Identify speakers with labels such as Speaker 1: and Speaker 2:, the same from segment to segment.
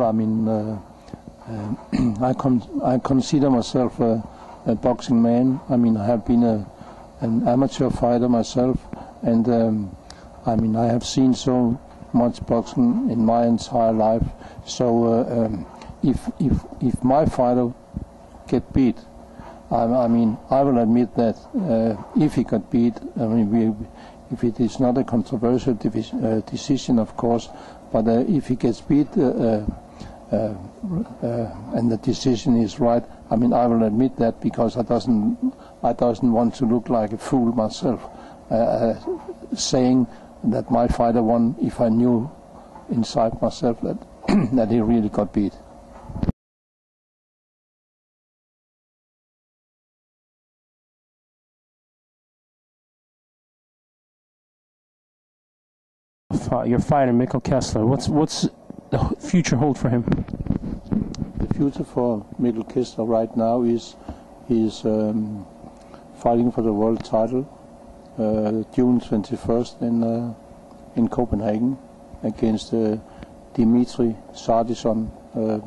Speaker 1: I mean, uh, uh, I, con- I consider myself a, a boxing man. I mean, I have been a, an amateur fighter myself, and um, I mean, I have seen so much boxing in my entire life. So, uh, um, if if if my fighter get beat, I, I mean, I will admit that uh, if he got beat, I mean, we, if it is not a controversial uh, decision, of course, but if he gets beat uh, uh, uh, and the decision is right, I mean, I will admit that because I doesn't, I doesn't want to look like a fool myself, saying that my fighter won if I knew inside myself that that he really got beat.
Speaker 2: Your fighter, Mikkel Kessler. What's what's the future hold for him?
Speaker 1: The future for Mikkel Kessler right now is he's um, fighting for the world title uh, June 21st in uh, in Copenhagen against uh, Dimitri Sartison, uh,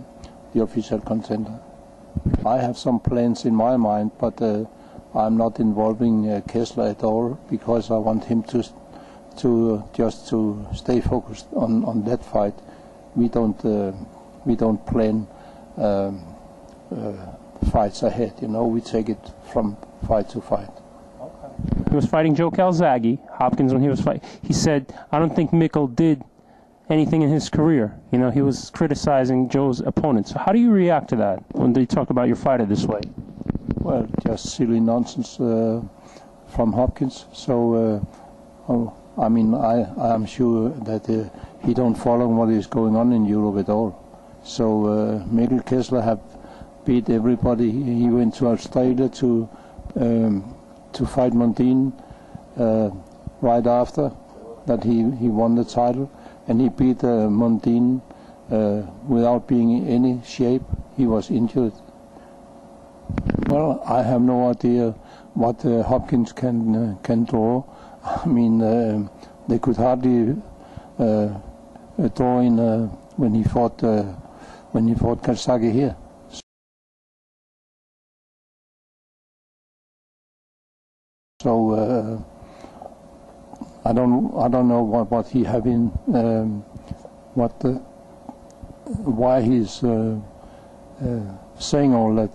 Speaker 1: the official contender. I have some plans in my mind, but uh, I'm not involving uh, Kessler at all because I want him to to uh, just to stay focused on, on that fight. We don't uh, we don't plan um, uh, fights ahead. You know, we take it from fight to fight.
Speaker 2: He was fighting Joe Calzaghe, Hopkins, when he was fighting. He said, I don't think Mikkel did anything in his career. You know, he was criticizing Joe's opponent. So how do you react to that when they talk about your fighter this way?
Speaker 1: Well, just silly nonsense uh, from Hopkins. So, uh, oh, I mean, I I'm sure that uh, he don't follow what is going on in Europe at all. So, uh, Mikkel Kessler have beat everybody. He went to Australia to um, to fight Mundine uh, right after that he, he won the title, and he beat uh, uh, without being in any shape. He was injured. Well, I have no idea what uh, Hopkins can uh, can draw. I mean, uh, they could hardly draw in when he fought when he fought Calzaghe here. So uh, I don't I don't know what, what he have in um, what why he's uh, uh, saying all that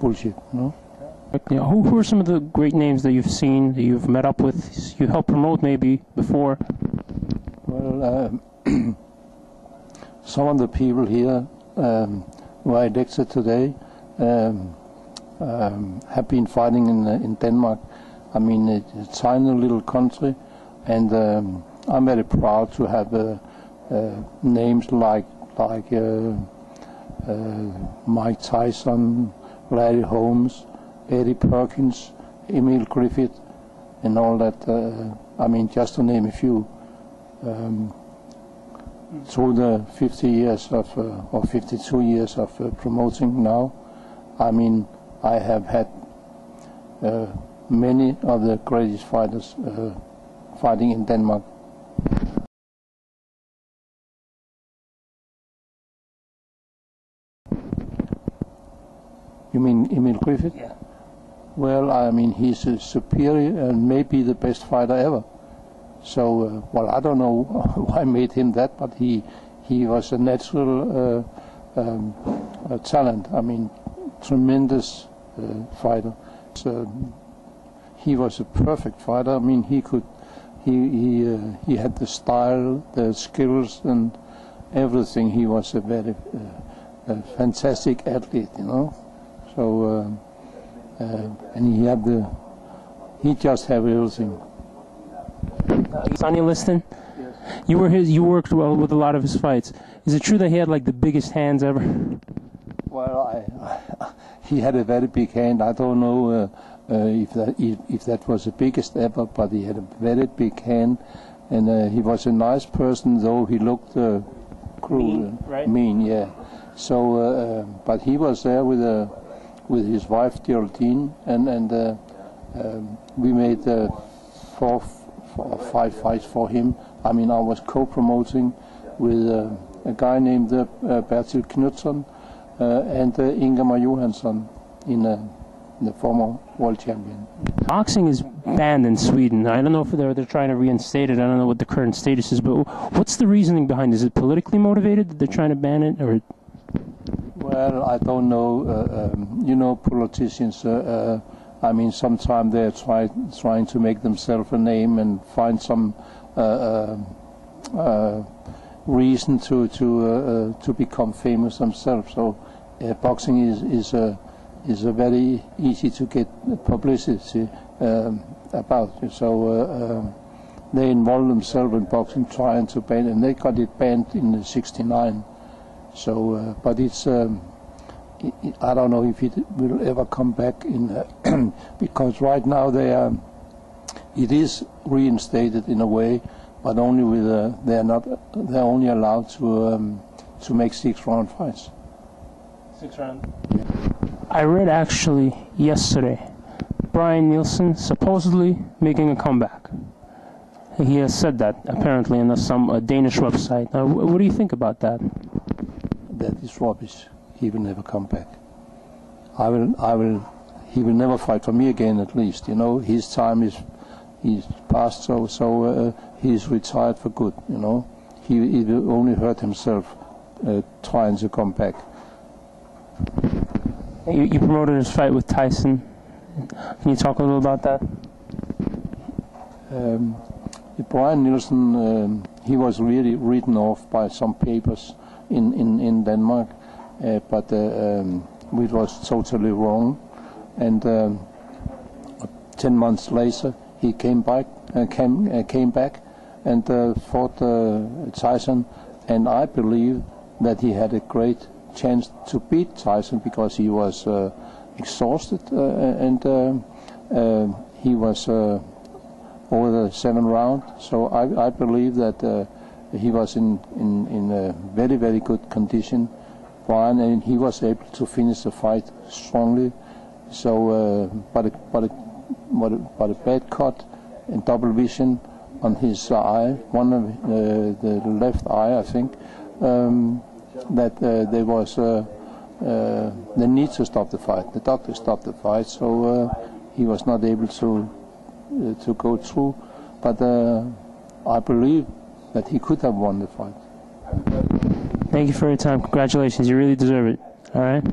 Speaker 1: bullshit. No.
Speaker 2: Who, who are some of the great names that you've seen, that you've met up with, you helped promote maybe before?
Speaker 1: Well, um, some of the people here um, who are elected today um, um, have been fighting in, uh, in Denmark. I mean, it, it's a tiny little country, and um, I'm very proud to have uh, uh, names like like uh, uh, Mike Tyson, Larry Holmes, Eddie Perkins, Emil Griffith, and all that. Uh, I mean, just to name a few um, through the 50 years of uh, or 52 years of uh, promoting now, I mean, I have had uh, many of the greatest fighters uh, fighting in Denmark. You mean Emil Griffith?
Speaker 2: Yeah.
Speaker 1: Well, I mean, he's a superior and maybe the best fighter ever. So, uh, well, I don't know why I made him that, but he he was a natural uh, um, uh, talent. I mean, tremendous uh, fighter. So, he was a perfect fighter. I mean, he could, he he uh, he had the style, the skills, and everything. He was a very uh, a fantastic athlete, you know. So, uh, and he had the, he just had everything.
Speaker 2: Sonny Liston? You were his. You worked well with a lot of his fights. Is it true that he had like the biggest hands ever?
Speaker 1: Well, I, he had a very big hand. I don't know uh, uh, if that if, if that was the biggest ever, but he had a very big hand, and uh, he was a nice person, though he looked uh, cruel,
Speaker 2: Mean,
Speaker 1: and
Speaker 2: right?
Speaker 1: Mean, yeah. So, uh, but he was there with uh, with his wife Geraldine, and and uh, um, we made uh, four, or five fights for him. I mean, I was co-promoting with uh, a guy named uh, uh, Bertil Knudsen uh, and uh, Ingemar Johansson in uh, the former world champion.
Speaker 2: Boxing is banned in Sweden. I don't know if they're, they're trying to reinstate it. I don't know what the current status is, but what's the reasoning behind it? Is it politically motivated that they're trying to ban it? Or
Speaker 1: Well, I don't know. Uh, um, you know, politicians. Uh, uh, I mean, sometimes they're try, trying to make themselves a name and find some uh, uh, reason to to to become famous themselves. So, boxing is is a is a very easy to get publicity um, about. So. Um, they involve themselves in boxing, trying to ban, and they got it banned in '69. So, uh, but it's um, i i I don't know if it will ever come back in uh, because right now they are. It is reinstated in a way, but only with uh, they are not. They're only allowed to um, to make six round fights.
Speaker 2: six round. I read actually yesterday, Brian Nielsen supposedly making a comeback. He has said that apparently in some uh, Danish website. Uh, wh- what do you think about that?
Speaker 1: That is rubbish. He will never come back. I will. I will. He will never fight for me again. At least, you know, his time is he's past. So so uh, he's retired for good. You know, he, he will only hurt himself uh, trying to come back.
Speaker 2: You, you promoted his fight with Tyson. Can you talk a little about that?
Speaker 1: Um, Brian Nielsen, um, he was really written off by some papers in, in, in Denmark, uh, but uh, um, it was totally wrong. And um, ten months later, he came back, uh, came uh, came back, and fought Tyson. And I believe that he had a great chance to beat Tyson because he was exhausted and um he was. Over the seven round. So I, I believe that he was in, in, in a very, very good condition. Brian, and he was able to finish the fight strongly. So, uh, but, a, but, a, but, a, but a bad cut and double vision on his eye, one of uh, the left eye, I think, um, that uh, there was uh, uh, the need to stop the fight. The doctor stopped the fight, so uh, he was not able to uh, to go through. But I believe that he could have won the fight.
Speaker 2: Thank you for your time. Congratulations. You really deserve it. All right.